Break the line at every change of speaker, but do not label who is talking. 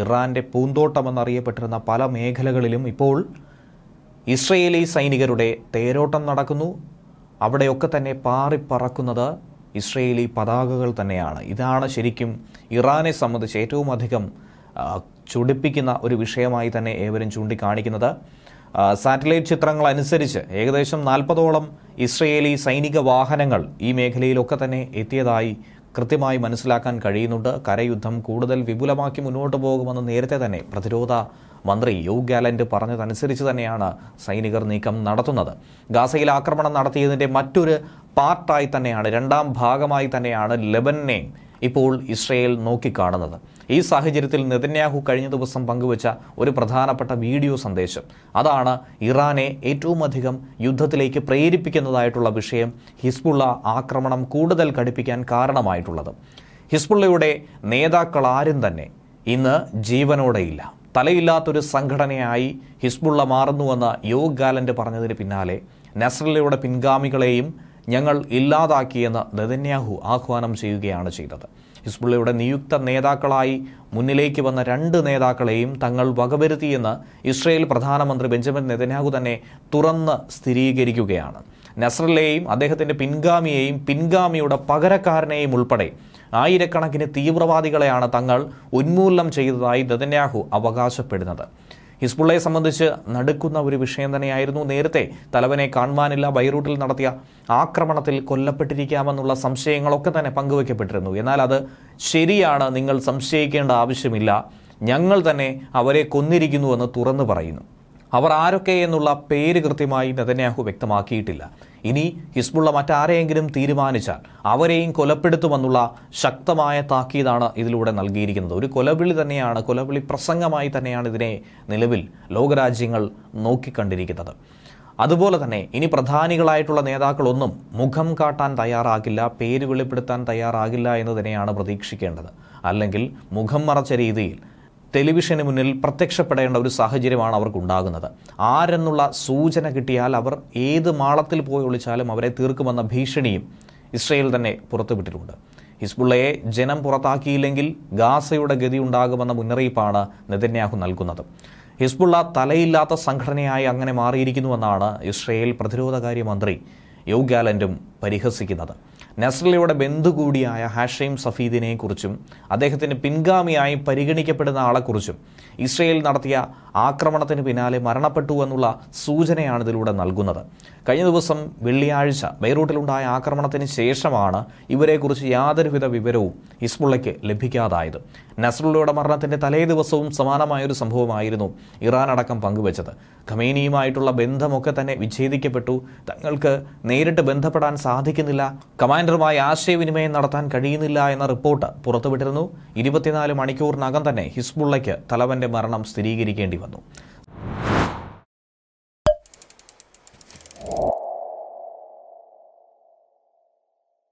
ഇറാന്റെ പൂന്തോട്ടമെന്നറിയപ്പെട്ടിരുന്ന പല മേഖലകളിലും ഇപ്പോൾ ഇസ്രയേലി സൈനികരുടെ തേരോട്ടം നടക്കുന്നു. അവിടെയൊക്കെ തന്നെ പാറിപ്പറക്കുന്നത് ഇസ്രയേലി പതാകകൾ തന്നെയാണ്. ഇതാണ് ശരിക്കും ഇറാനെ സംബന്ധിച്ച് ഏറ്റവും അധികം ചുടിപ്പിക്കുന്ന ഒരു വിഷയമായി തന്നെ ഏവരും ചൂണ്ടിക്കാണിക്കുന്നത്. സാറ്റലൈറ്റ് ചിത്രങ്ങൾ അനുസരിച്ച് ഏകദേശം നാൽപ്പതോളം ഇസ്രയേലി സൈനിക വാഹനങ്ങൾ ഈ മേഖലയിലൊക്കെ തന്നെ എത്തിയതായി കൃത്യമായി മനസ്സിലാക്കാൻ കഴിയുന്നുണ്ട്. കരയുദ്ധം കൂടുതൽ വിപുലമാക്കി മുന്നോട്ട് പോകുമെന്ന് നേരത്തെ തന്നെ പ്രതിരോധ മന്ത്രി യു ഗാലന്റ് പറഞ്ഞതനുസരിച്ച് തന്നെയാണ് സൈനികർ നീക്കം നടത്തുന്നത്. ഗാസയിൽ ആക്രമണം നടത്തിയതിന്റെ മറ്റൊരു പാർട്ടായി തന്നെയാണ് രണ്ടാം ഭാഗമായി തന്നെയാണ് ലെബനെ ഇപ്പോൾ ഇസ്രയേൽ നോക്കിക്കാണുന്നത്. ഈ സാഹചര്യത്തിൽ നെതന്യാഹു കഴിഞ്ഞ ദിവസം പങ്കുവച്ച ഒരു പ്രധാനപ്പെട്ട വീഡിയോ സന്ദേശം. അതാണ് ഇറാനെ ഏറ്റവുമധികം യുദ്ധത്തിലേക്ക് പ്രേരിപ്പിക്കുന്നതായിട്ടുള്ള വിഷയം ഹിസ്ബുള്ള ആക്രമണം കൂടുതൽ കടുപ്പിക്കാൻ കാരണമായിട്ടുള്ളത്. ഹിസ്ബുള്ളയുടെ നേതാക്കൾ ആരും തന്നെ ഇന്ന് ജീവനോടെയില്ല. തലയില്ലാത്തൊരു സംഘടനയായി ഹിസ്ബുള്ള മാറുന്നുവെന്ന് യോഗ് ഗാലന്റ് പറഞ്ഞതിന് പിന്നാലെ നസ്രല്ലയുടെ പിൻഗാമികളെയും ഞങ്ങൾ ഇല്ലാതാക്കിയെന്ന് നെതന്യാഹു ആഹ്വാനം ചെയ്യുകയാണ് ചെയ്തത്. ഹിസ്ബുള്ളയുടെ നിയുക്ത നേതാക്കളായി മുന്നിലേക്ക് വന്ന രണ്ട് നേതാക്കളെയും തങ്ങൾ വകവരുത്തിയെന്ന് ഇസ്രയേൽ പ്രധാനമന്ത്രി ബെഞ്ചമിൻ നെതന്യാഹു തന്നെ തുറന്ന് സ്ഥിരീകരിക്കുകയാണ്. നസ്രല്ലയെയും അദ്ദേഹത്തിന്റെ പിൻഗാമിയെയും പിൻഗാമിയുടെ പകരക്കാരനെയും ഉൾപ്പെടെ ആയിരക്കണക്കിന് തീവ്രവാദികളെയാണ് തങ്ങൾ ഉന്മൂലനം ചെയ്തതായി ദതന്യാഹു അവകാശപ്പെടുന്നത്. ഹിസ്ബുള്ളയെ സംബന്ധിച്ച് നടുക്കുന്ന ഒരു വിഷയം തന്നെയായിരുന്നു നേരത്തെ തലവനെ കാണുവാനില്ല ബൈറൂട്ടിൽ നടത്തിയ ആക്രമണത്തിൽ കൊല്ലപ്പെട്ടിരിക്കാമെന്നുള്ള സംശയങ്ങളൊക്കെ തന്നെ പങ്കുവയ്ക്കപ്പെട്ടിരുന്നു. എന്നാൽ അത് ശരിയാണ് നിങ്ങൾ സംശയിക്കേണ്ട ആവശ്യമില്ല. ഞങ്ങൾ തന്നെ അവരെ കൊന്നിരിക്കുന്നുവെന്ന് തുറന്നു പറയുന്നു. അവർ ആരൊക്കെ എന്നുള്ള പേര് കൃത്യമായി നെതന്യാഹു വ്യക്തമാക്കിയിട്ടില്ല. ഇനി ഹിസ്ബുള്ള മറ്റാരെയെങ്കിലും തീരുമാനിച്ചാൽ അവരെയും കൊലപ്പെടുത്തുമെന്നുള്ള ശക്തമായ താക്കീതാണ് ഇതിലൂടെ നൽകിയിരിക്കുന്നത്. ഒരു കൊലവിളി തന്നെയാണ് കൊലവിളി പ്രസംഗമായി തന്നെയാണ് ഇതിനെ നിലവിൽ ലോകരാജ്യങ്ങൾ നോക്കിക്കണ്ടിരിക്കുന്നത്. അതുപോലെ തന്നെ ഇനി പ്രധാനികളായിട്ടുള്ള നേതാക്കളൊന്നും മുഖം കാട്ടാൻ തയ്യാറാകില്ല പേര് വെളിപ്പെടുത്താൻ തയ്യാറാകില്ല എന്ന് തന്നെയാണ് പ്രതീക്ഷിക്കേണ്ടത്. അല്ലെങ്കിൽ മുഖം മറച്ച രീതിയിൽ ടെലിവിഷന് മുന്നിൽ പ്രത്യക്ഷപ്പെടേണ്ട ഒരു സാഹചര്യമാണ് അവർക്കുണ്ടാകുന്നത്. ആരെന്നുള്ള സൂചന കിട്ടിയാൽ അവർ ഏത് മാളത്തിൽ പോയി ഒളിച്ചാലും അവരെ തീർക്കുമെന്ന ഭീഷണിയും ഇസ്രയേൽ തന്നെ പുറത്തുവിട്ടിട്ടുണ്ട്. ഹിസ്ബുള്ളയെ ജനം പുറത്താക്കിയില്ലെങ്കിൽ ഗാസയുടെ ഗതി ഉണ്ടാകുമെന്ന മുന്നറിയിപ്പാണ് നെതന്യാഹു നൽകുന്നത്. ഹിസ്ബുള്ള തലയില്ലാത്ത സംഘടനയായി അങ്ങനെ മാറിയിരിക്കുന്നുവെന്നാണ് ഇസ്രയേൽ പ്രതിരോധകാര്യ മന്ത്രി യൗ ഗാലന്റും പരിഹസിക്കുന്നത്. നസ്രലയുടെ ബന്ധു കൂടിയായ ഹാഷെയിം സഫീദിനെ കുറിച്ചും അദ്ദേഹത്തിന് പിൻഗാമിയായി പരിഗണിക്കപ്പെടുന്ന ആളെക്കുറിച്ചും ഇസ്രയേൽ നടത്തിയ ആക്രമണത്തിന് പിന്നാലെ മരണപ്പെട്ടു എന്നുള്ള സൂചനയാണ് ഇതിലൂടെ നൽകുന്നത്. കഴിഞ്ഞ ദിവസം വെള്ളിയാഴ്ച ബൈറൂട്ടിലുണ്ടായ ആക്രമണത്തിന് ശേഷമാണ് ഇവരെക്കുറിച്ച് യാതൊരുവിധ വിവരവും ഹിസ്ബുള്ളയ്ക്ക് ലഭിക്കാതായത്. നസ്രുള്ളയുടെ മരണത്തിന്റെ തലേ ദിവസവും സമാനമായൊരു സംഭവമായിരുന്നു ഇറാൻ അടക്കം പങ്കുവച്ചത്. ഖമേനിയുമായിട്ടുള്ള ബന്ധമൊക്കെ തന്നെ വിച്ഛേദിക്കപ്പെട്ടു. തങ്ങൾക്ക് നേരിട്ട് ബന്ധപ്പെടാൻ സാധിക്കുന്നില്ല. കമാൻഡറുമായി ആശയവിനിമയം നടത്താൻ കഴിയുന്നില്ല എന്ന റിപ്പോർട്ട് പുറത്തുവിട്ടിരുന്നു. ഇരുപത്തിനാല് മണിക്കൂറിനകം തന്നെ ഹിസ്ബുള്ളയ്ക്ക് തലവന്റെ മരണം സ്ഥിരീകരിക്കേണ്ടി വന്നു